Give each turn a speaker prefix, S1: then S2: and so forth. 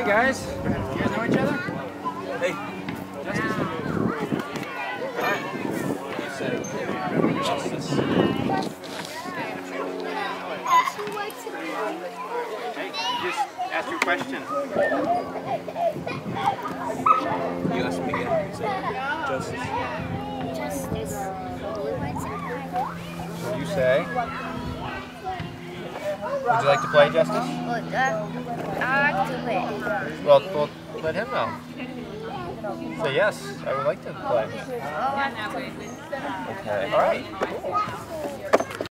S1: Hey guys, do you guys know each other?
S2: Hey.
S1: Justice. Alright. You say justice. Hey, just asked your question.
S2: You asked me again. You justice.
S3: Justice. Blue, whites, and purple.
S1: What do you say? Would you like to play Justice?
S3: Well, uh, I like to win.
S1: Well, well let him know. Say yes, I would like to play.
S3: I like to win.
S1: Okay. All right. Cool.